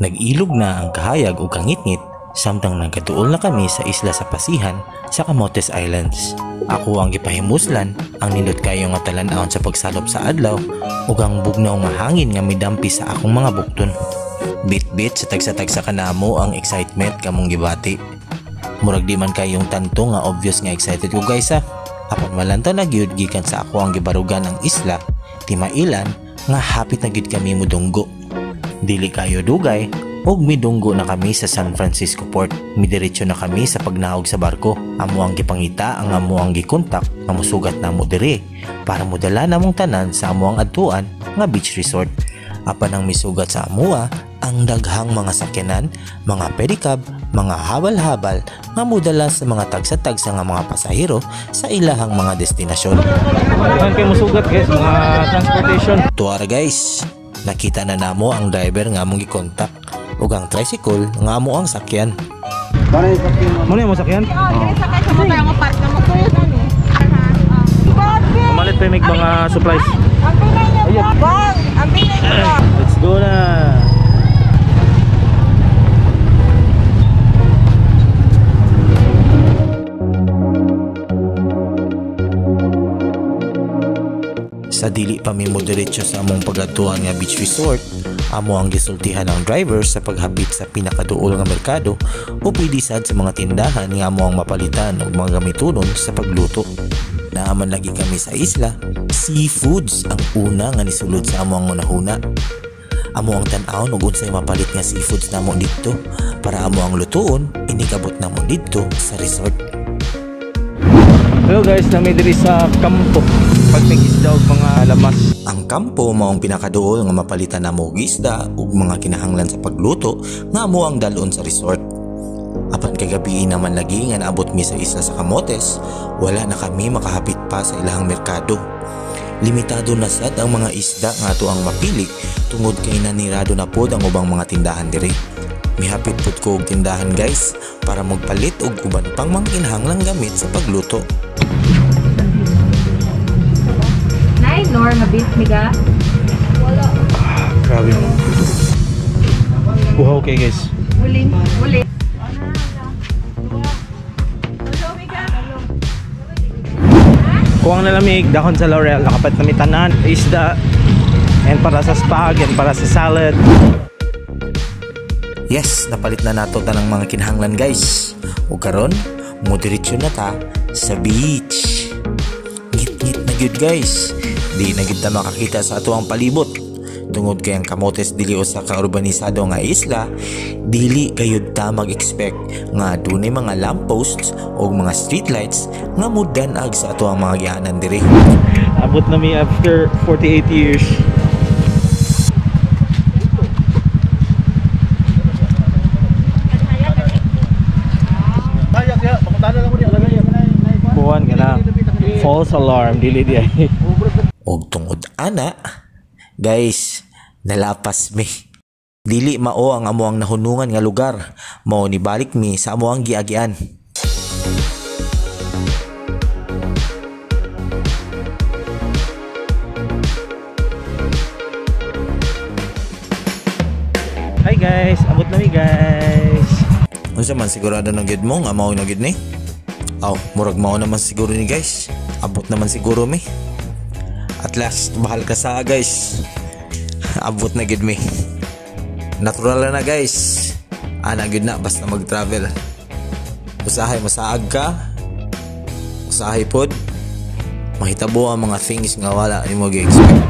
Nag-ilog na ang kahayag o kangitngit samtang nagkatuol na kami sa isla sa Pasihan sa Camotes Islands. Ako ang gipahimuslan ang nindot kayo nga talan-aon sa pagsalop sa adlaw ug ang bugnaw nga hangin nga midampi sa akong mga bukton. Bit-bit sa tagsa-tagsa kanamo ang excitement kamong gibati. Murag di man kayong tanto nga obvious nga excited ko guys ha. Apan malanta na gyud gikan sa ako ang gibarugan ng isla, timailan nga hapit na gyud kami mudunggo. Dili kayo dugay ug midunggo na kami sa San Francisco Port. Midiretso na kami sa pagnahog sa barko. Amo ang gipangita ang amo ang gikontak nga mosugat na mo diri para modala namong tanan sa amo ang adtuan nga beach resort. Apan ang misugat sa amoa ang daghang mga sakyanan, mga pedicab, mga habal-habal nga mudala sa mga tagsa-tagsa nga mga pasahero sa ilahang mga destinasyon. Daghan kay musugat guys, mga transportation. Tuwara guys, nakita na namo ang driver nga mong gikontak ug ang tricycle nga amo ang sakyan. Mo na mo sakyan? Oh, sakay sa motor ang upat na mo kuya ano. Pumalit pa yung mga supplies. Ang pinay niya mo. Bang, ang pinay niya mo. Let's go na. Sa dili pa mi mo diretso sa among pagatuan nga beach resort, amo ang gisultihan ng driver sa paghapit sa pinakaduol nga merkado o pwede sa mga tindahan nga amo ang mapalitan og mga gamitunon sa pagluto. Naaman lagi kami sa isla, seafoods ang una nga nisulod sa amo ang unahuna. Amo ang tan-aw ug unsay mapalit nga seafoods namo didto para amo ang lutuon inikabot namo didto sa resort. Hello guys, nami diri sa kampo. Pag may isda og mga lamas. Ang kampo mao ang pinakaduol nga mapalitan na mo og isda ug mga kinahanglan sa pagluto nga amo ang dalon sa resort. Apan kagabi naman lagi nga naabot mi sa isa sa Camotes, wala na kami makahapit pa sa ilahang merkado. Limitado na sad ang mga isda nga ato ang mapili tungod kay nanirado na pod ang ubang mga tindahan diri. Mihapit pod ko og tindahan guys para magpalit og uban pang mga kinahanglang gamit sa pagluto. Nay, Nor, mabit miga. Grabe mo. Buhaw kay guys. Ulin, ulin. Kuwang na lamig, dahon sa laurel, nakapat na tanan, isda, and para sa spag, and para sa salad. Yes, napalit na nato ta ng mga kinahanglan guys. O karon, moderitsyo na ta sa beach. Ngit-ngit na gyud guys. Di na gyud ta makakita sa ato ang palibot. Tungod kay ang Camotes dili usa ka urbanisado nga isla, dili kayud ta mag-expect nga dunay mga lampposts o mga streetlights nga mudanag sa ato ang mga gihanan diri. Abot na mi after 48 years. Buwan ka na. False alarm, dili di ay. Og tungod ana, guys, nalapas mi. Dili mao ang amo ang nahunungan nga lugar, mao ni balik mi sa amo ang giagian. Hi guys, abot na mi guys. Unsa man sigurado na gyud mo nga mao na gyud ni? Aw, murag mao naman siguro ni guys. Abot naman siguro mi. At last, bahal ka sa guys. Abot na gyud mi. Natural na guys. Ana gyud na basta mag-travel. Usahay masaag ka. Usahay pod. Mahitabo ang mga things nga wala nimo gi-expect.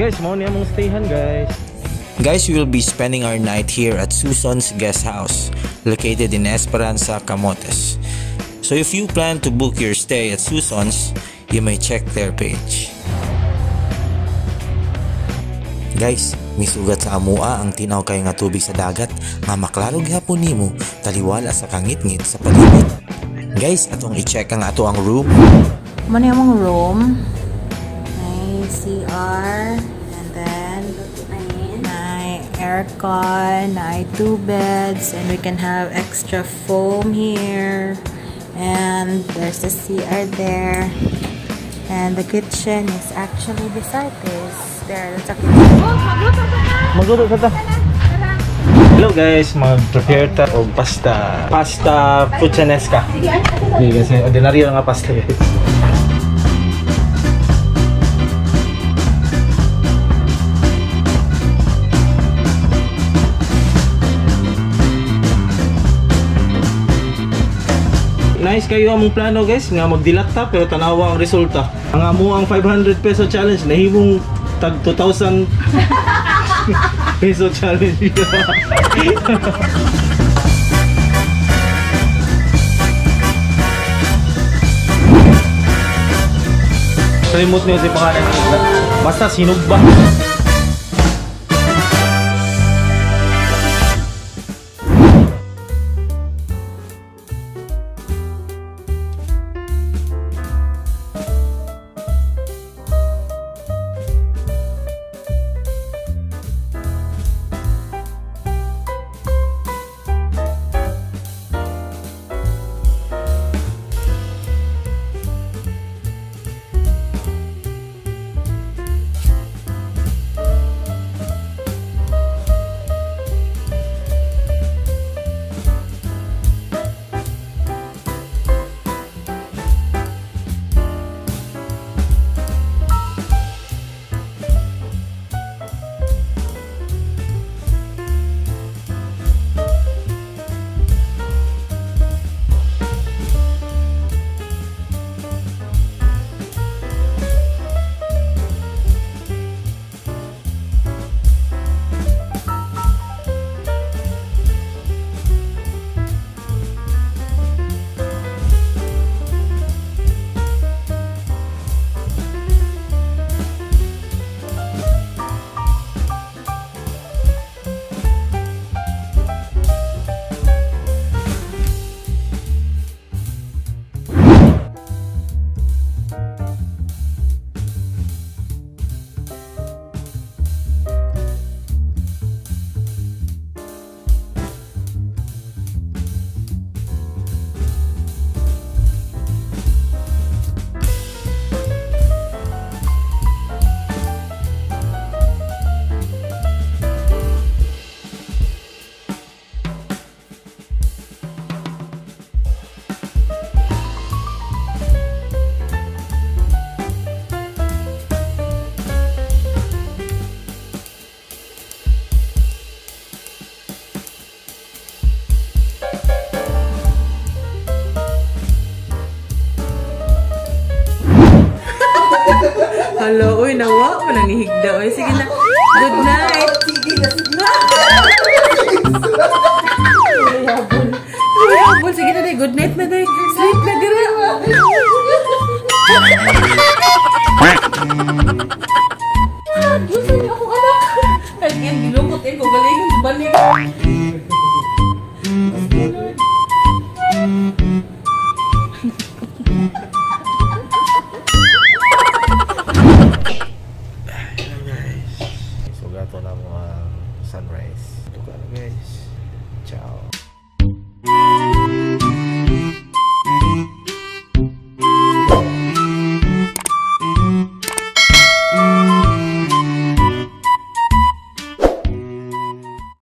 Guys, mo ni among stayhan guys. Guys, we will be spending our night here at Susan's Guest House, located in Esperanza, Camotes. So if you plan to book your stay at Susan's, you may check their page. Guys, misugat sa amua ang tinaw kay nga tubig sa dagat nga maklaro gyapon nimo taliwala sa kangit-ngit sa palibot. Guys, atong i-check ang ato ang room. Mano yung room? May CR. And then, may aircon. May two beds. And we can have extra foam here. And there's the CR there. And the kitchen is actually beside this. There, that's a. Magluto sa ta. Hello guys, mag-prepare ta og pasta. Pasta puttanesca. Hindi kasi ordinaryo nga pasta guys. Nice kayo among plano guys nga magdilat ta pero tanawa ang resulta. Ang amo ang 500 peso challenge nahimong tag 2,000 peso challenge. Salimot niyo si pangalan. Basta sinugba. Hello, uy, nawa mo nang ihigda. Uy, sige na. Good night. Sige na, sige na. Mayabol. Sige na, day. Good night na, day. Sleep na, dira. Ah, Gusto niyo ako, anak. Nag-end, nilungkot eh. Kung galing, balik. um, sunrise. Tukar guys. Ciao.